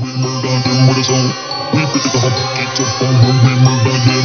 We murder them with a song. We pick it hump. get your phone when we murder. them.